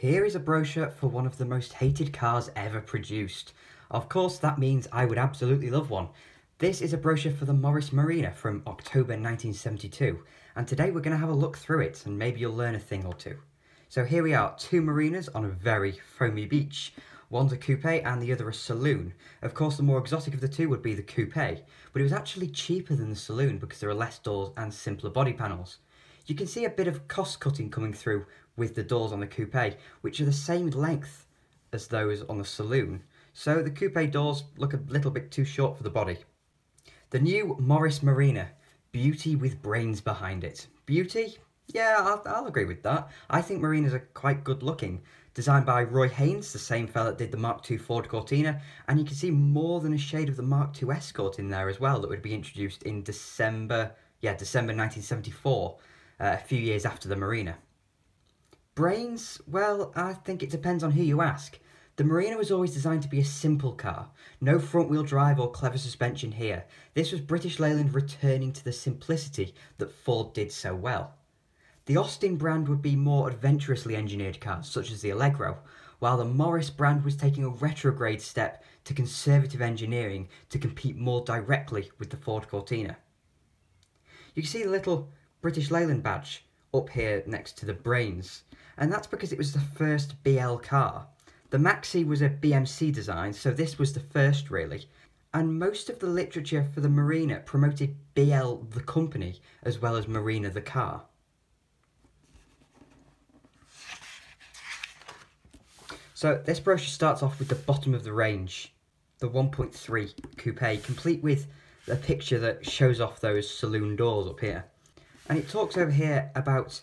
Here is a brochure for one of the most hated cars ever produced. Of course, that means I would absolutely love one. This is a brochure for the Morris Marina from October 1972, and today we're going to have a look through it and maybe you'll learn a thing or two. So here we are, two marinas on a very foamy beach. One's a coupe and the other a saloon. Of course, the more exotic of the two would be the coupe, but it was actually cheaper than the saloon because there are less doors and simpler body panels. You can see a bit of cost cutting coming through with the doors on the coupe, which are the same length as those on the saloon. So the coupe doors look a little bit too short for the body. The new Morris Marina, beauty with brains behind it. Beauty? Yeah, I'll, I'll agree with that. I think Marinas are quite good looking. Designed by Roy Haynes, the same fella that did the Mark II Ford Cortina, and you can see more than a shade of the Mark II Escort in there as well that would be introduced in December, yeah, December 1974, uh, a few years after the Marina. Brains? Well, I think it depends on who you ask. The Marina was always designed to be a simple car. No front-wheel drive or clever suspension here. This was British Leyland returning to the simplicity that Ford did so well. The Austin brand would be more adventurously engineered cars, such as the Allegro, while the Morris brand was taking a retrograde step to conservative engineering to compete more directly with the Ford Cortina. You can see the little British Leyland badge up here next to the brains, and that's because it was the first BL car. The Maxi was a BMC design, so this was the first really, and most of the literature for the Marina promoted BL the company as well as Marina the car. So this brochure starts off with the bottom of the range, the 1.3 coupe, complete with a picture that shows off those saloon doors up here. And it talks over here about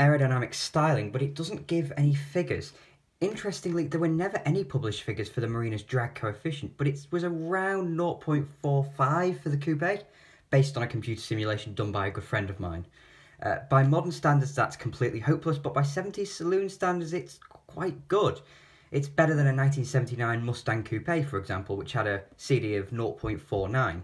aerodynamic styling, but it doesn't give any figures. Interestingly, there were never any published figures for the Marina's drag coefficient, but it was around 0.45 for the coupe, based on a computer simulation done by a good friend of mine. Uh, by modern standards, that's completely hopeless, but by 70s saloon standards, it's quite good. It's better than a 1979 Mustang Coupe, for example, which had a CD of 0.49.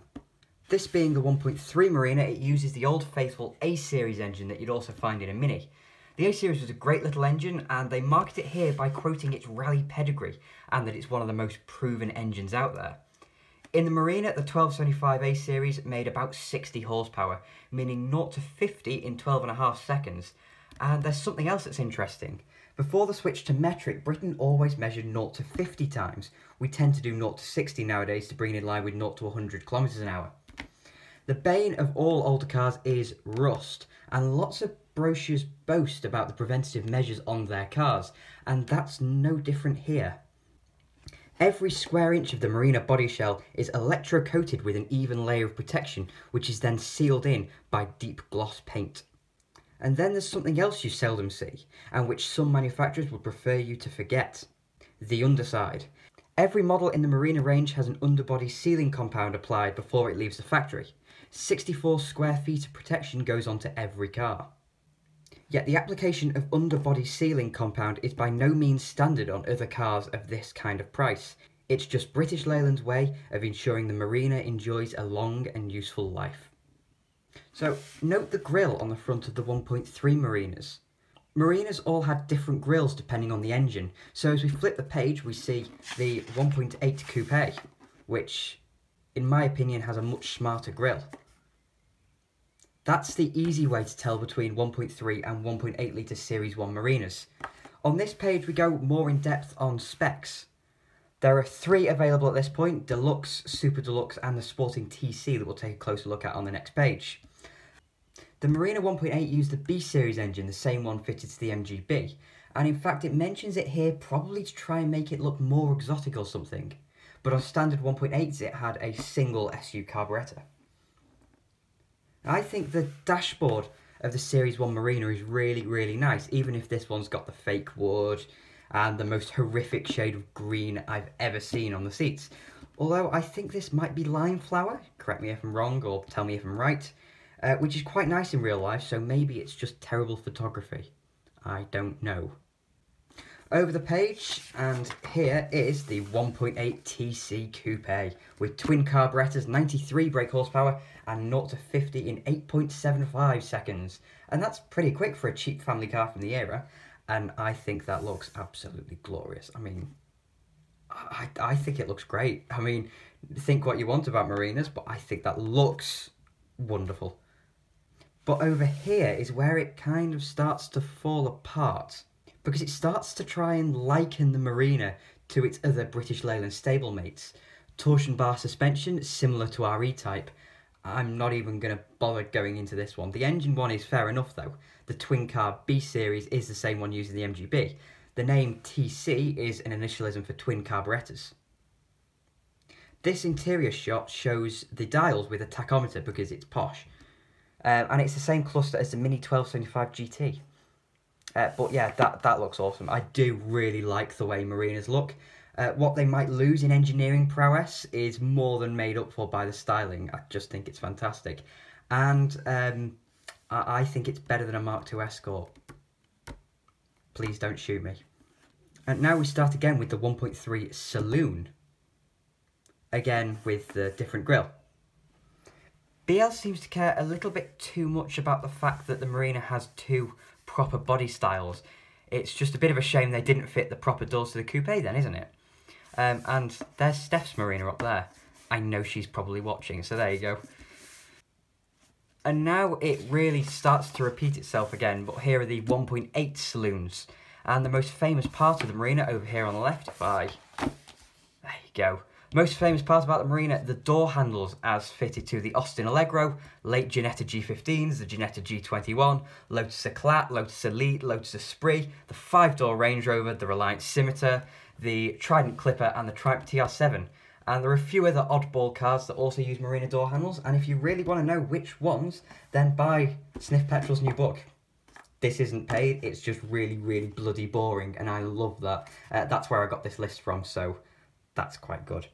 This being the 1.3 Marina, it uses the old faithful A-Series engine that you'd also find in a Mini. The A-Series was a great little engine, and they market it here by quoting its rally pedigree, and that it's one of the most proven engines out there. In the Marina, the 1275 A-Series made about 60 horsepower, meaning 0 to 50 in 12 and a half seconds. And there's something else that's interesting. Before the switch to metric, Britain always measured 0 to 50 times. We tend to do 0 to 60 nowadays to bring it in line with 0 to 100 kilometres an hour. The bane of all older cars is rust, and lots of brochures boast about the preventative measures on their cars, and that's no different here. Every square inch of the Marina body shell is electro-coated with an even layer of protection, which is then sealed in by deep gloss paint. And then there's something else you seldom see, and which some manufacturers would prefer you to forget. The underside. Every model in the Marina range has an underbody sealing compound applied before it leaves the factory. 64 square feet of protection goes onto every car. Yet the application of underbody sealing compound is by no means standard on other cars of this kind of price. It's just British Leyland's way of ensuring the Marina enjoys a long and useful life. So note the grille on the front of the 1.3 Marinas. Marinas all had different grills depending on the engine, so as we flip the page we see the 1.8 Coupe, which in my opinion has a much smarter grille. That's the easy way to tell between 1.3 and 1.8 litre Series 1 Marinas. On this page we go more in depth on specs. There are three available at this point, Deluxe, Super Deluxe and the Sporting TC that we'll take a closer look at on the next page. The Marina 1.8 used the B-Series engine, the same one fitted to the MGB, and in fact it mentions it here probably to try and make it look more exotic or something, but on standard 1.8s it had a single SU carburettor. I think the dashboard of the Series 1 Marina is really, really nice, even if this one's got the fake wood and the most horrific shade of green I've ever seen on the seats. Although I think this might be lime flower, correct me if I'm wrong or tell me if I'm right, uh, which is quite nice in real life, so maybe it's just terrible photography. I don't know. Over the page, and here is the 1.8 TC Coupe with twin carburetors, 93 brake horsepower, and 0 to 50 in 8.75 seconds. And that's pretty quick for a cheap family car from the era. and I think that looks absolutely glorious. I mean, I, I think it looks great. I mean, think what you want about marinas, but I think that looks wonderful. But over here is where it kind of starts to fall apart because it starts to try and liken the Marina to its other British Leyland stablemates. Torsion bar suspension, similar to our E-Type. I'm not even going to bother going into this one. The engine one is fair enough though. The twin carb B series is the same one used in the MGB. The name TC is an initialism for twin carburetors. This interior shot shows the dials with a tachometer because it's posh. Um, and it's the same cluster as the Mini 1275 GT. Uh, but yeah, that, that looks awesome. I do really like the way Marinas look. Uh, what they might lose in engineering prowess is more than made up for by the styling. I just think it's fantastic. And um, I, I think it's better than a Mark II Escort. Please don't shoot me. And now we start again with the 1.3 Saloon. Again with the different grille. BL seems to care a little bit too much about the fact that the Marina has two proper body styles. It's just a bit of a shame they didn't fit the proper doors to the coupe then, isn't it? Um, and there's Steph's Marina up there. I know she's probably watching, so there you go. And now it really starts to repeat itself again, but here are the 1.8 saloons. And the most famous part of the marina over here on the left, if I... There you go. Most famous part about the marina, the door handles as fitted to the Austin Allegro, late Ginetta G15s, the Ginetta G21, Lotus Eclat, Lotus Elite, Lotus Esprit, the five-door Range Rover, the Reliant Scimitar, the Trident Clipper and the Triumph TR7. And there are a few other oddball cars that also use marina door handles, and if you really want to know which ones, then buy Sniff Petrol's new book. This isn't paid, it's just really, really bloody boring, and I love that. Uh, that's where I got this list from, so that's quite good.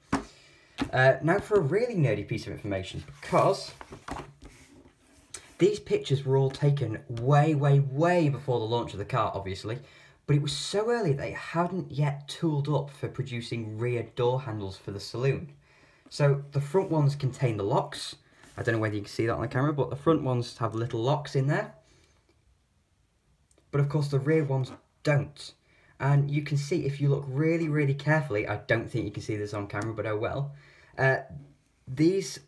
Uh, now for a really nerdy piece of information, because these pictures were all taken way, way, way before the launch of the car, obviously, but it was so early they hadn't yet tooled up for producing rear door handles for the saloon. So the front ones contain the locks. I don't know whether you can see that on the camera, but the front ones have little locks in there. But of course the rear ones don't. And you can see if you look really, really carefully, I don't think you can see this on camera, but oh well. Uh, these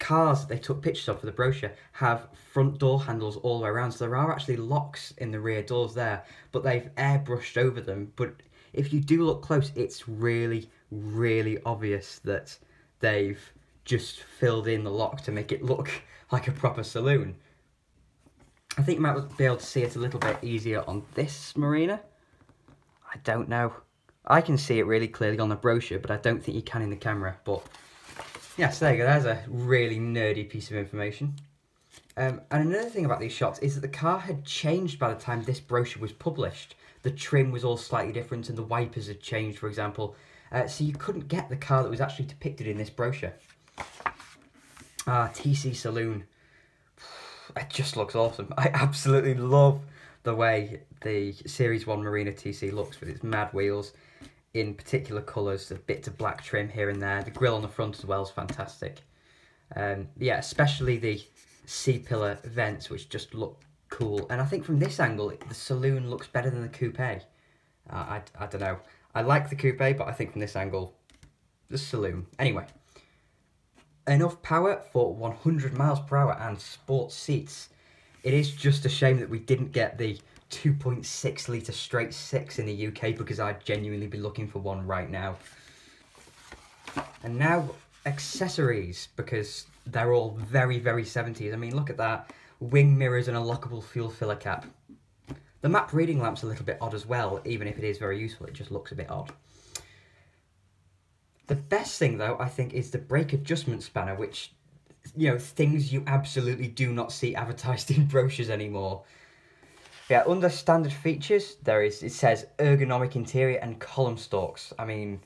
cars that they took pictures of for the brochure have front door handles all the way around. So there are actually locks in the rear doors there, but they've airbrushed over them. But if you do look close, it's really, really obvious that they've just filled in the lock to make it look like a proper saloon. I think you might be able to see it a little bit easier on this marina. I don't know. I can see it really clearly on the brochure, but I don't think you can in the camera. But yeah, so there you go. There's a really nerdy piece of information. Um, and another thing about these shots is that the car had changed by the time this brochure was published. The trim was all slightly different and the wipers had changed, for example. Uh, so you couldn't get the car that was actually depicted in this brochure. Ah, TC Saloon. It just looks awesome. I absolutely love the way the Series 1 Marina TC looks with its mad wheels in particular colours, a bit of black trim here and there. The grille on the front as well is fantastic. Um, yeah, especially the C-pillar vents, which just look cool. And I think from this angle, the saloon looks better than the coupe. Uh, I, I don't know. I like the coupe, but I think from this angle, the saloon. Anyway, enough power for 100 miles per hour and sports seats. It is just a shame that we didn't get the 2.6 litre straight six in the UK because I'd genuinely be looking for one right now. And now accessories because they're all very, very 70s. I mean, look at that. Wing mirrors and a lockable fuel filler cap. The map reading lamp's a little bit odd as well, even if it is very useful, it just looks a bit odd. The best thing though, I think, is the brake adjustment spanner, which, you know, things you absolutely do not see advertised in brochures anymore. Yeah, under standard features, there is it says ergonomic interior and column stalks. I mean,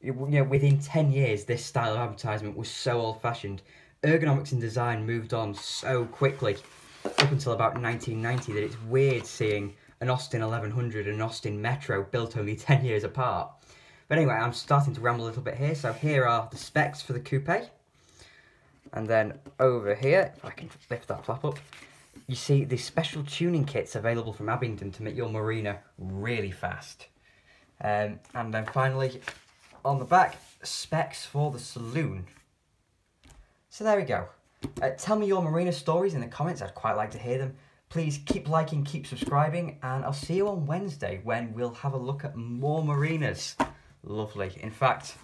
you know, within ten years, this style of advertisement was so old-fashioned. Ergonomics and design moved on so quickly, up until about 1990, that it's weird seeing an Austin 1100 and an Austin Metro built only 10 years apart. But anyway, I'm starting to ramble a little bit here. So here are the specs for the coupe. And then over here, if I can lift that flap up, you see the special tuning kits available from Abingdon to make your marina really fast. Um, and then finally, on the back, specs for the saloon. So there we go. Uh, tell me your marina stories in the comments, I'd quite like to hear them. Please keep liking, keep subscribing, and I'll see you on Wednesday when we'll have a look at more marinas. Lovely. In fact,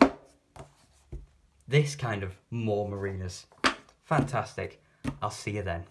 this kind of more marinas. Fantastic. I'll see you then.